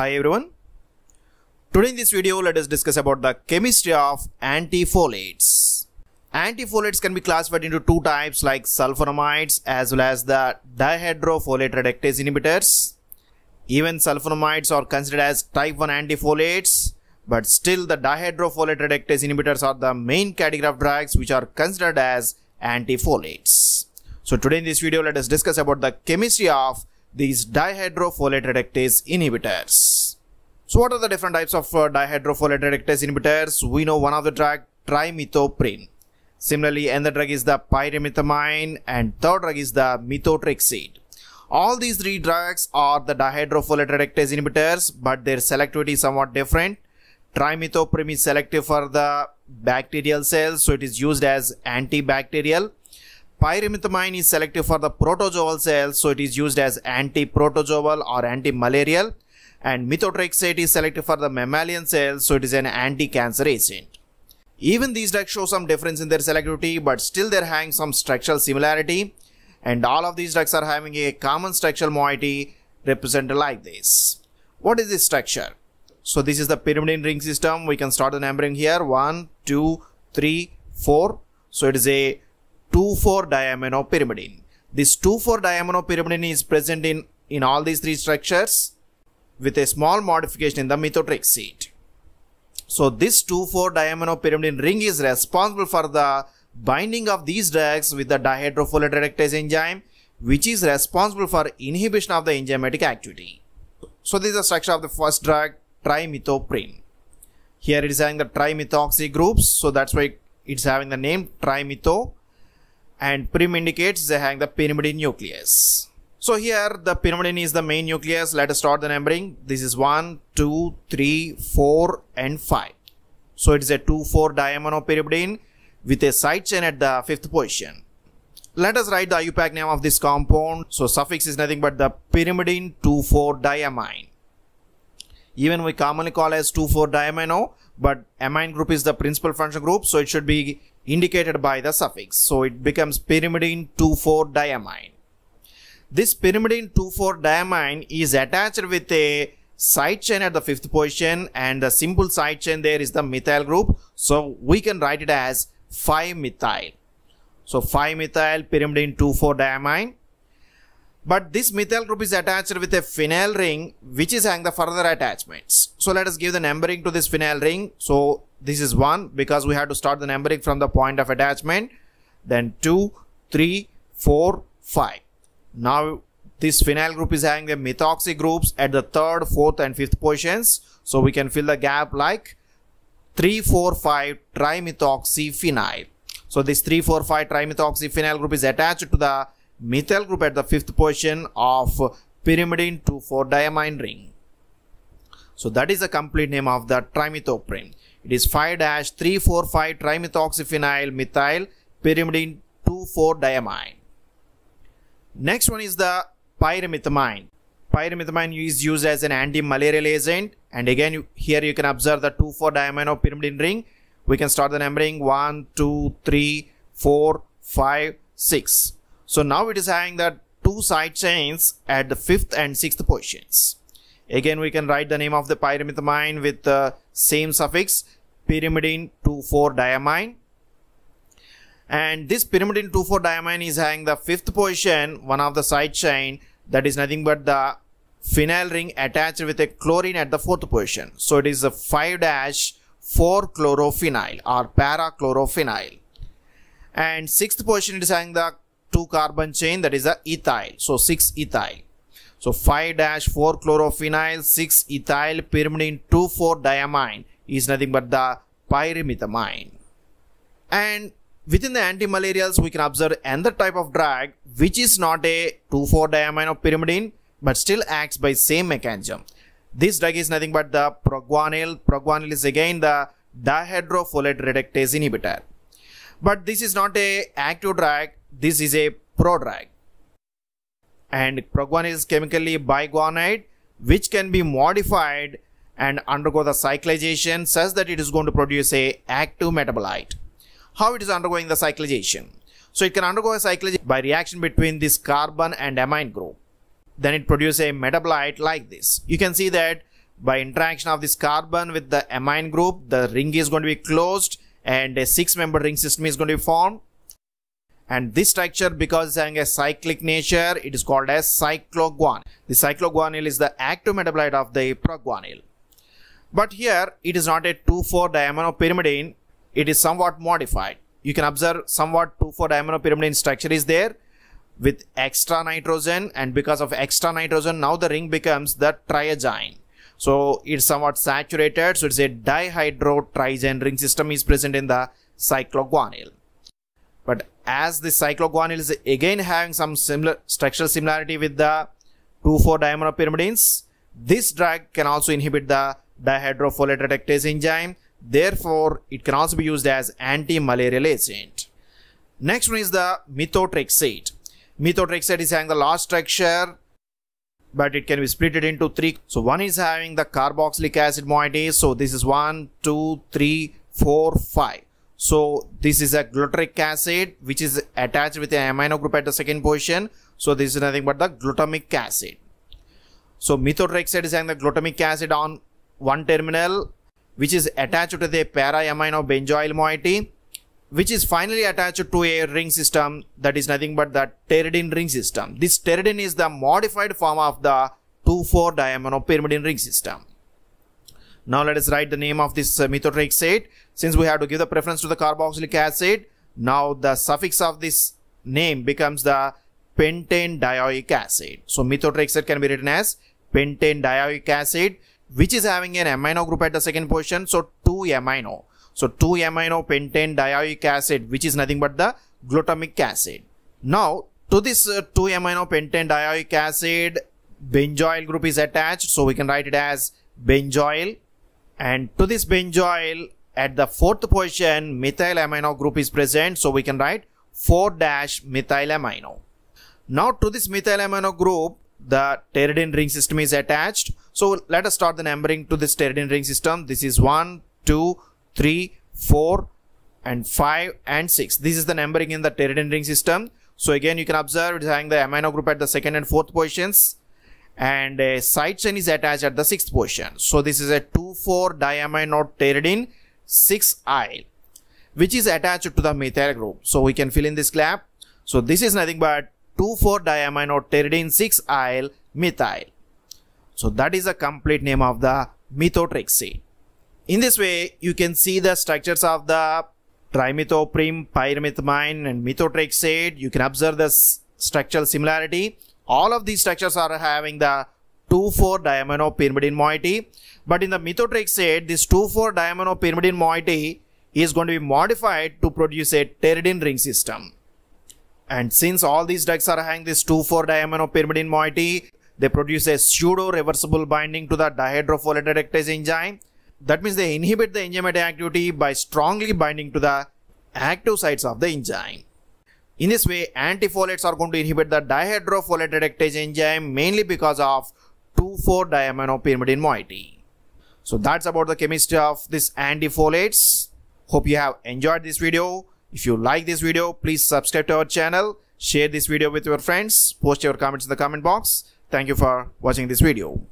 Hi everyone. Today in this video let us discuss about the chemistry of antifolates. Antifolates can be classified into two types like sulfonamides as well as the dihydrofolate reductase inhibitors. Even sulfonamides are considered as type 1 antifolates but still the dihydrofolate reductase inhibitors are the main category of drugs which are considered as antifolates. So today in this video let us discuss about the chemistry of these dihydrofolate reductase inhibitors. So what are the different types of uh, dihydrofolate reductase inhibitors? We know one of the drug trimethoprim. Similarly, another drug is the pyrimethamine and third drug is the methotrexate. All these three drugs are the dihydrofolate reductase inhibitors but their selectivity is somewhat different. Trimethoprim is selective for the bacterial cells so it is used as antibacterial Pyrimethamine is selective for the protozoal cells, so it is used as anti-protozoal or anti-malarial. And methotrexate is selective for the mammalian cells, so it is an anti-cancer agent. Even these drugs show some difference in their selectivity, but still they're having some structural similarity. And all of these drugs are having a common structural moiety represented like this. What is this structure? So this is the pyrimidine ring system. We can start the numbering here. 1, 2, 3, 4. So it is a 2,4-diaminopyrimidine. This 2,4-diaminopyrimidine is present in, in all these three structures with a small modification in the methotrexate. So this 2,4-diaminopyrimidine ring is responsible for the binding of these drugs with the dihydrofolate reductase enzyme which is responsible for inhibition of the enzymatic activity. So this is the structure of the first drug trimethoprim. Here it is having the trimethoxy groups so that's why it's having the name trimetho and prim indicates they have the pyrimidine nucleus. So here the pyrimidine is the main nucleus. Let us start the numbering. This is 1, 2, 3, 4 and 5. So it is a 2,4 diaminopyrimidine with a side chain at the fifth position. Let us write the IUPAC name of this compound. So suffix is nothing but the pyrimidine 2,4 diamine. Even we commonly call as 2,4 diamino, but amine group is the principal function group. So it should be indicated by the suffix. So it becomes pyrimidine 2,4-diamine. This pyrimidine 2,4-diamine is attached with a side chain at the fifth position and the simple side chain there is the methyl group. So we can write it as 5-methyl. So 5-methyl pyrimidine 2,4-diamine. But this methyl group is attached with a phenyl ring which is having the further attachments. So let us give the numbering to this phenyl ring. So this is 1 because we have to start the numbering from the point of attachment. Then 2 3 4 5 now this phenyl group is having the methoxy groups at the third fourth and fifth positions. So we can fill the gap like 3 4 5 trimethoxy phenyl so this 3 4 5 trimethoxy phenyl group is attached to the methyl group at the fifth position of pyrimidine 2 4 diamine ring so that is the complete name of the trimethoprim it is 5-345 trimethoxyphenyl methyl pyrimidine 2,4-diamine. Next one is the pyrimethamine. Pyrimethamine is used as an anti-malarial agent and again you, here you can observe the 2,4-diamine of pyrimidine ring. We can start the numbering 1, 2, 3, 4, 5, 6. So now it is having the two side chains at the fifth and sixth positions. Again, we can write the name of the pyrimethamine with the same suffix pyrimidine 2,4-diamine. And this pyrimidine 2,4-diamine is having the fifth position, one of the side chain that is nothing but the phenyl ring attached with a chlorine at the fourth position. So it is a 5-4-chlorophenyl or para-chlorophenyl. And sixth position it is having the two carbon chain that is the ethyl. So 6-ethyl. So 5-4-chlorophenyl 6-ethyl pyrimidine 2,4-diamine is nothing but the pyrimethamine. And within the antimalarials we can observe another type of drug which is not a 2,4-diamine of pyrimidine but still acts by same mechanism. This drug is nothing but the proguanil. Proguanil is again the dihydrofolate reductase inhibitor. But this is not a active drug. This is a prodrug and proguanil is chemically biguanide which can be modified and undergo the cyclization such that it is going to produce a active metabolite. How it is undergoing the cyclization? So it can undergo a cyclization by reaction between this carbon and amine group. Then it produces a metabolite like this. You can see that by interaction of this carbon with the amine group, the ring is going to be closed and a six member ring system is going to be formed. And this structure, because having a cyclic nature, it is called as cycloguanil. The cycloguanil is the active metabolite of the proguanil. But here, it is not a 2,4 diaminopyrimidine. It is somewhat modified. You can observe somewhat 2,4 diaminopyrimidine structure is there with extra nitrogen and because of extra nitrogen now the ring becomes the triazine so it's somewhat saturated so it's a dihydrotriazine ring system is present in the cycloguanil but as the cycloguanil is again having some similar structural similarity with the 2,4 diaminopyrimidines this drug can also inhibit the dihydrofolate reductase enzyme. Therefore it can also be used as anti-malarial agent. Next one is the methotrexate. Methotrexate is having the last structure but it can be split into three. So one is having the carboxylic acid moiety so this is one two three four five so this is a glutaric acid which is attached with an amino group at the second position so this is nothing but the glutamic acid so methotrexate is having the glutamic acid on one terminal which is attached to the para amino benzoyl moiety which is finally attached to a ring system that is nothing but the pteridine ring system. This pteridine is the modified form of the 2,4 diaminopyrimidine ring system. Now let us write the name of this uh, methotrexate. Since we have to give the preference to the carboxylic acid, now the suffix of this name becomes the pentane dioic acid. So methotrexate can be written as pentane dioic acid, which is having an amino group at the second position. So 2 amino. So 2-amino pentane dioic acid which is nothing but the glutamic acid. Now to this uh, 2-amino pentane dioic acid benzoyl group is attached so we can write it as benzoyl and to this benzoyl at the fourth position methyl amino group is present so we can write 4 dash methyl amino. Now to this methyl amino group the pteridine ring system is attached. So let us start the numbering to this pteridine ring system. This is 1, 2, 3, 4 and 5 and 6. This is the numbering in the pteridine ring system. So again you can observe it is having the amino group at the second and fourth positions and a side chain is attached at the sixth position. So this is a 2,4 diamino pteridine 6-yle which is attached to the methyl group. So we can fill in this gap. So this is nothing but 2,4 diamino pteridine 6-yle methyl. So that is the complete name of the methotrexate. In this way, you can see the structures of the trimethoprim, pyrimethamine and methotrexate. You can observe the structural similarity. All of these structures are having the 2,4 diaminopyrimidine moiety. But in the methotrexate, this 2,4 diaminopyrimidine moiety is going to be modified to produce a pteridine ring system. And since all these drugs are having this 2,4 diaminopyrimidine moiety, they produce a pseudo reversible binding to the dihydrofolate reductase enzyme that means they inhibit the enzymatic activity by strongly binding to the active sites of the enzyme. In this way, antifolates are going to inhibit the dihydrofolate reductase enzyme mainly because of 2,4-diaminopyrimidine moiety. So that's about the chemistry of this antifolates. Hope you have enjoyed this video. If you like this video, please subscribe to our channel, share this video with your friends, post your comments in the comment box. Thank you for watching this video.